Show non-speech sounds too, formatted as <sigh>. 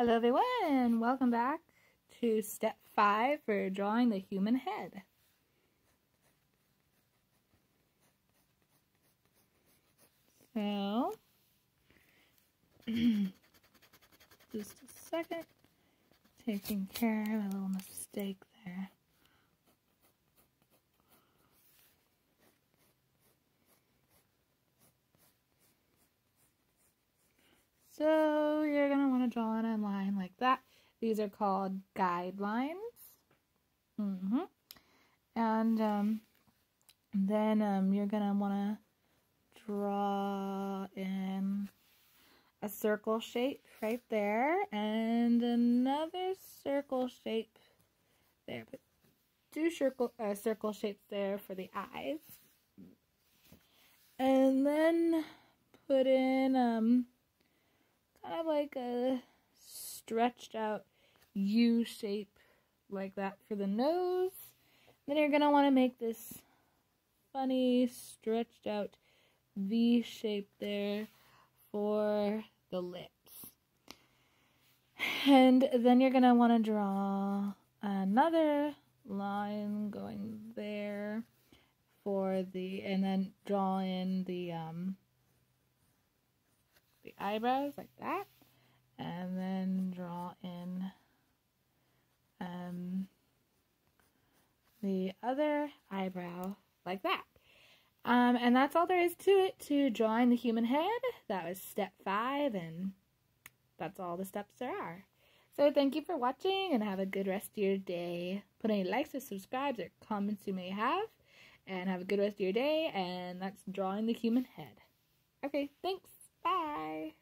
Hello everyone and welcome back to step 5 for drawing the human head. So, <clears throat> just a second, taking care of a little mistake there. So you're going to want to draw in a line like that. These are called guidelines. Mm -hmm. And um, then um, you're going to want to draw in a circle shape right there and another circle shape there. But two circle, uh, circle shapes there for the eyes. And then put in um, kind of like a stretched out U shape like that for the nose. Then you're going to want to make this funny stretched out V shape there for the lips. And then you're going to want to draw another line going there for the, and then draw in the, um, the eyebrows like that. And then draw in um, the other eyebrow like that. Um, and that's all there is to it to drawing the human head. That was step five, and that's all the steps there are. So thank you for watching, and have a good rest of your day. Put any likes or subscribes or comments you may have, and have a good rest of your day, and that's drawing the human head. Okay, thanks. Bye.